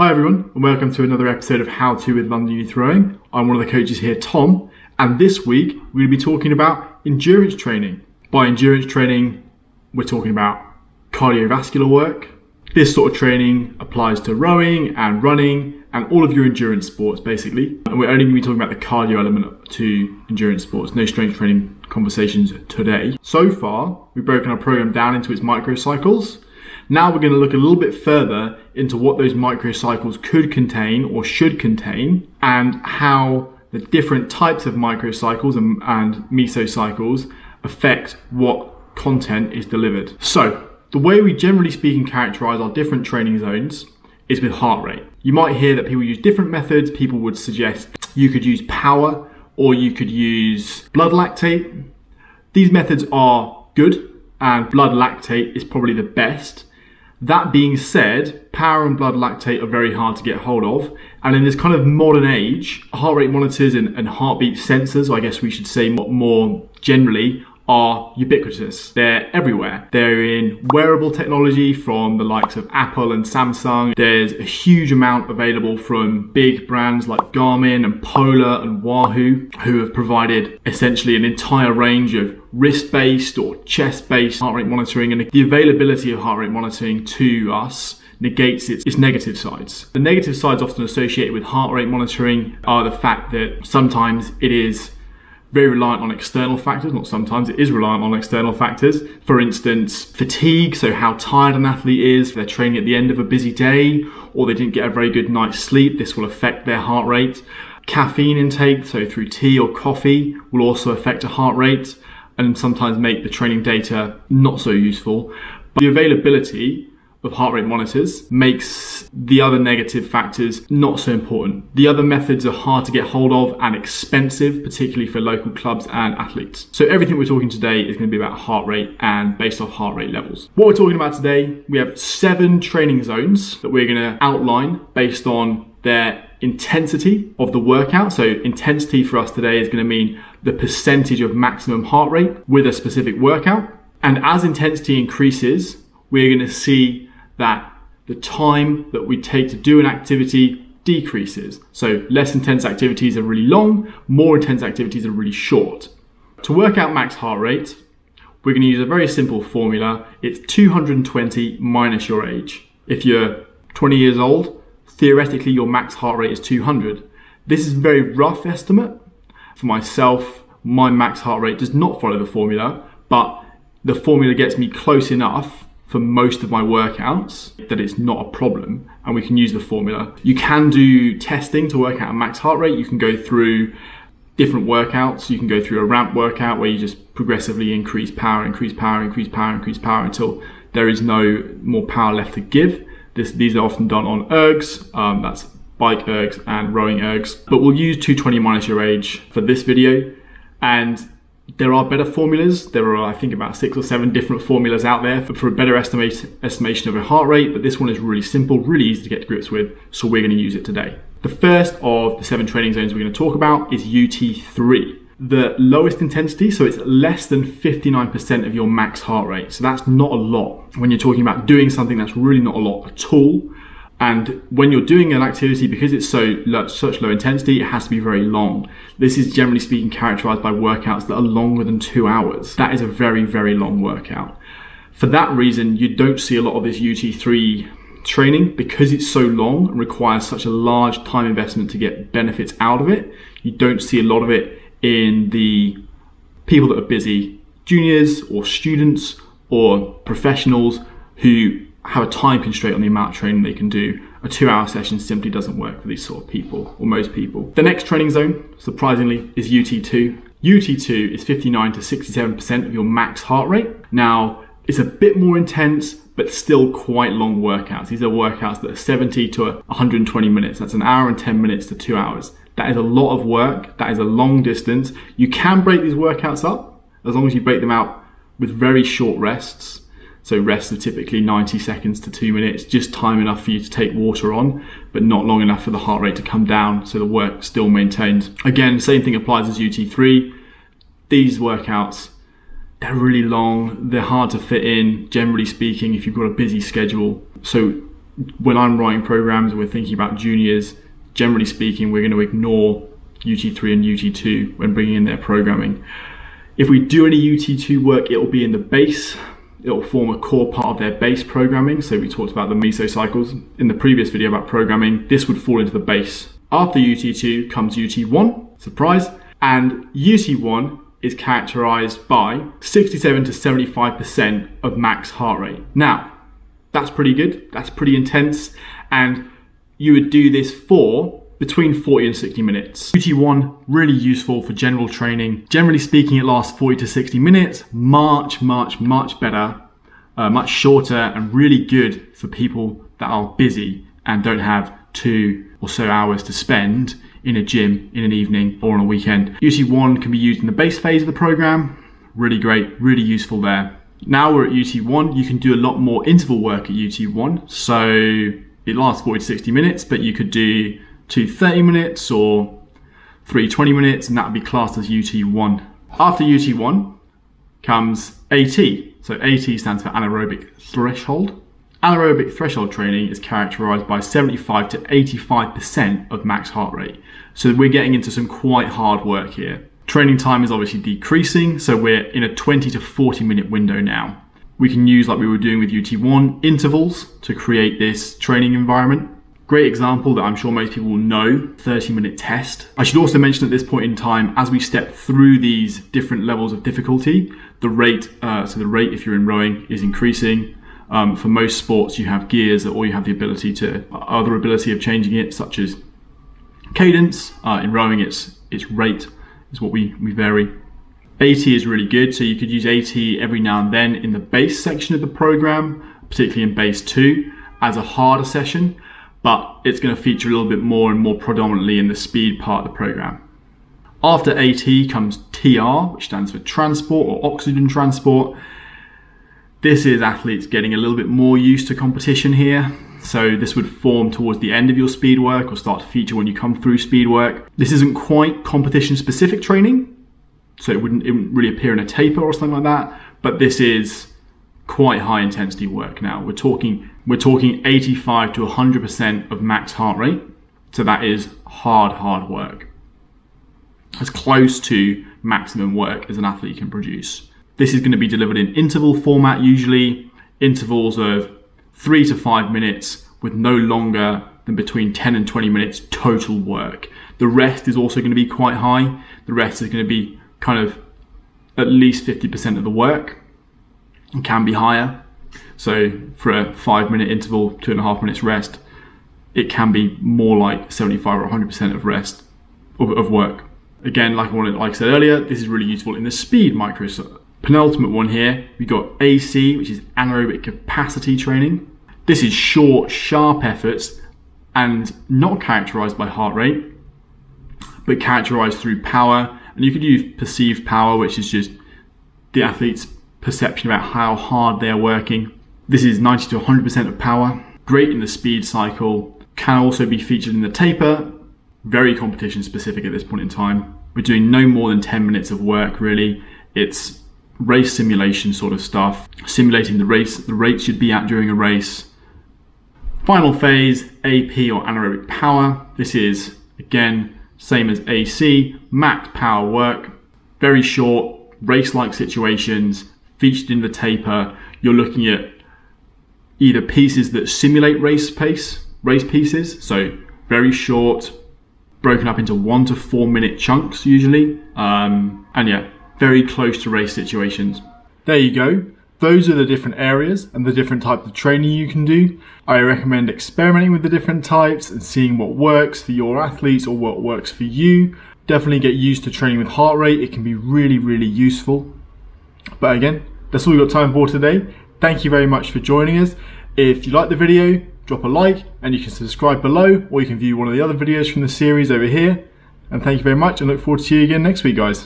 Hi everyone, and welcome to another episode of How To with London Youth Rowing. I'm one of the coaches here, Tom, and this week we're going to be talking about endurance training. By endurance training, we're talking about cardiovascular work. This sort of training applies to rowing and running and all of your endurance sports basically. And we're only going to be talking about the cardio element to endurance sports, no strength training conversations today. So far, we've broken our program down into its microcycles. Now we're going to look a little bit further into what those microcycles could contain or should contain and how the different types of microcycles and, and mesocycles affect what content is delivered. So the way we generally speaking characterize our different training zones is with heart rate. You might hear that people use different methods. People would suggest you could use power or you could use blood lactate. These methods are good and blood lactate is probably the best. That being said, power and blood lactate are very hard to get hold of. And in this kind of modern age, heart rate monitors and, and heartbeat sensors, I guess we should say more, more generally, are ubiquitous. They're everywhere. They're in wearable technology from the likes of Apple and Samsung. There's a huge amount available from big brands like Garmin and Polar and Wahoo, who have provided essentially an entire range of wrist-based or chest-based heart rate monitoring and the availability of heart rate monitoring to us negates its, its, negative sides. The negative sides often associated with heart rate monitoring are the fact that sometimes it is very reliant on external factors, not sometimes, it is reliant on external factors. For instance, fatigue, so how tired an athlete is, they're training at the end of a busy day, or they didn't get a very good night's sleep, this will affect their heart rate. Caffeine intake, so through tea or coffee, will also affect a heart rate and sometimes make the training data not so useful. But the availability of heart rate monitors makes the other negative factors not so important. The other methods are hard to get hold of and expensive, particularly for local clubs and athletes. So everything we're talking today is going to be about heart rate and based off heart rate levels. What we're talking about today, we have seven training zones that we're going to outline based on their intensity of the workout. So intensity for us today is going to mean the percentage of maximum heart rate with a specific workout. And as intensity increases, we're going to see that the time that we take to do an activity decreases. So less intense activities are really long, more intense activities are really short. To work out max heart rate, we're going to use a very simple formula. It's 220 minus your age. If you're 20 years old, theoretically your max heart rate is 200. This is a very rough estimate. For myself, my max heart rate does not follow the formula, but the formula gets me close enough for most of my workouts that it's not a problem and we can use the formula. You can do testing to work out a max heart rate. You can go through different workouts. You can go through a ramp workout where you just progressively increase power, increase power, increase power, increase power until there is no more power left to give. This, these are often done on ergs, um, that's bike ergs and rowing ergs. But we'll use 220 minus your age for this video. And there are better formulas. There are, I think, about six or seven different formulas out there for, for a better estimate, estimation of a heart rate, but this one is really simple, really easy to get to grips with, so we're going to use it today. The first of the seven training zones we're going to talk about is UT3. The lowest intensity, so it's less than 59% of your max heart rate. So that's not a lot when you're talking about doing something that's really not a lot at all. And when you're doing an activity, because it's so such low intensity, it has to be very long. This is generally speaking characterized by workouts that are longer than two hours. That is a very, very long workout. For that reason, you don't see a lot of this UT3 training because it's so long and requires such a large time investment to get benefits out of it. You don't see a lot of it in the people that are busy, juniors or students or professionals who have a time constraint on the amount of training they can do. A two hour session simply doesn't work for these sort of people, or most people. The next training zone, surprisingly, is UT2. UT2 is 59 to 67% of your max heart rate. Now, it's a bit more intense, but still quite long workouts. These are workouts that are 70 to 120 minutes. That's an hour and 10 minutes to two hours. That is a lot of work. That is a long distance. You can break these workouts up as long as you break them out with very short rests. So rests are typically 90 seconds to two minutes, just time enough for you to take water on, but not long enough for the heart rate to come down so the work still maintains. Again, same thing applies as UT3. These workouts, they're really long, they're hard to fit in, generally speaking, if you've got a busy schedule. So when I'm writing programs, we're thinking about juniors. Generally speaking, we're going to ignore UT3 and UT2 when bringing in their programming. If we do any UT2 work, it will be in the base. It will form a core part of their base programming. So we talked about the mesocycles in the previous video about programming. This would fall into the base. After UT2 comes UT1, surprise, and UT1 is characterized by 67 to 75% of max heart rate. Now, that's pretty good. That's pretty intense. And you would do this for between 40 and 60 minutes. UT1, really useful for general training. Generally speaking, it lasts 40 to 60 minutes. Much, much, much better, uh, much shorter and really good for people that are busy and don't have two or so hours to spend in a gym in an evening or on a weekend. UT1 can be used in the base phase of the program. Really great, really useful there. Now we're at UT1, you can do a lot more interval work at UT1. So it lasts 40 to 60 minutes, but you could do two 30 minutes or three 20 minutes, and that would be classed as UT1. After UT1 comes AT. So AT stands for anaerobic threshold. Anaerobic threshold training is characterized by 75 to 85% of max heart rate. So we're getting into some quite hard work here. Training time is obviously decreasing, so we're in a 20 to 40 minute window now. We can use, like we were doing with UT1, intervals to create this training environment. Great example that I'm sure most people will know, 30 minute test. I should also mention at this point in time, as we step through these different levels of difficulty, the rate, uh, so the rate if you're in rowing is increasing. Um, for most sports, you have gears or you have the ability to, other ability of changing it, such as cadence. Uh, in rowing, it's, it's rate is what we, we vary. AT is really good, so you could use AT every now and then in the base section of the program, particularly in base two, as a harder session, but it's going to feature a little bit more and more predominantly in the speed part of the program. After AT comes TR, which stands for transport or oxygen transport. This is athletes getting a little bit more used to competition here. So this would form towards the end of your speed work or start to feature when you come through speed work. This isn't quite competition specific training, so it wouldn't, it wouldn't really appear in a taper or something like that, but this is quite high intensity work now. We're talking we're talking 85 to 100% of max heart rate. So that is hard hard work. As close to maximum work as an athlete can produce. This is going to be delivered in interval format usually, intervals of 3 to 5 minutes with no longer than between 10 and 20 minutes total work. The rest is also going to be quite high. The rest is going to be kind of at least 50% of the work can be higher. So for a five minute interval, two and a half minutes rest, it can be more like 75 or 100% of rest of, of work. Again, like I wanted, like I said earlier, this is really useful in the speed micro. Penultimate one here, we've got AC, which is anaerobic capacity training. This is short, sharp efforts and not characterized by heart rate, but characterized through power. And you could use perceived power, which is just the athlete's perception about how hard they're working. This is 90 to 100% of power. Great in the speed cycle. Can also be featured in the taper. Very competition specific at this point in time. We're doing no more than 10 minutes of work really. It's race simulation sort of stuff. Simulating the race, the rates you'd be at during a race. Final phase, AP or anaerobic power. This is again, same as AC, max power work. Very short, race-like situations, featured in the taper, you're looking at either pieces that simulate race pace, race pieces, so very short, broken up into one to four minute chunks usually, um, and yeah, very close to race situations. There you go. Those are the different areas and the different types of training you can do. I recommend experimenting with the different types and seeing what works for your athletes or what works for you. Definitely get used to training with heart rate. It can be really, really useful. But again, that's all we've got time for today. Thank you very much for joining us. If you like the video, drop a like and you can subscribe below or you can view one of the other videos from the series over here. And thank you very much and look forward to see you again next week guys.